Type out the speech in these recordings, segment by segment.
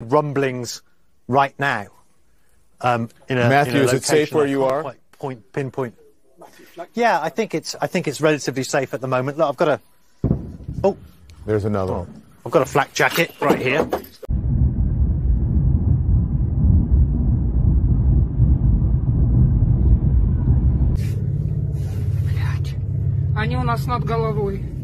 rumblings right now. Um, in a, Matthew, in is it safe where you are? Point, pinpoint. Yeah, I think it's I think it's relatively safe at the moment. Look, I've got a oh, there's another oh, one. I've got a flak jacket right here. Они у нас над головой.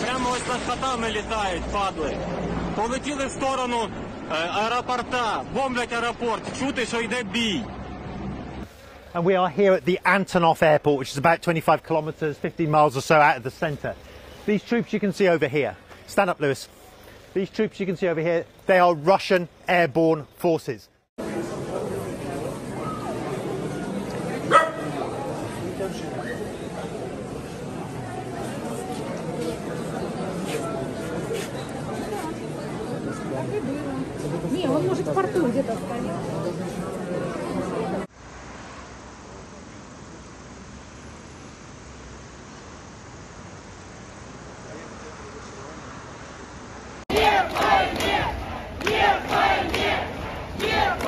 Прямо ось над хатами літають, падли. Полетіли в сторону е, аеропорта, бомблять аеропорт, чути, що йде бій. And we are here at the Antonov Airport, which is about 25 kilometres, 15 miles or so out of the centre. These troops you can see over here. Stand up, Lewis. These troops you can see over here, they are Russian airborne forces. Не, он может в порту где-то стоять.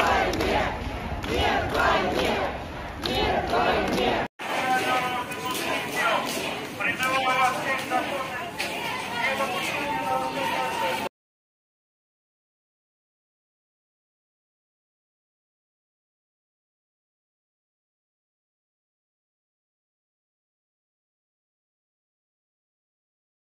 войне! Мир войне! Мир войне!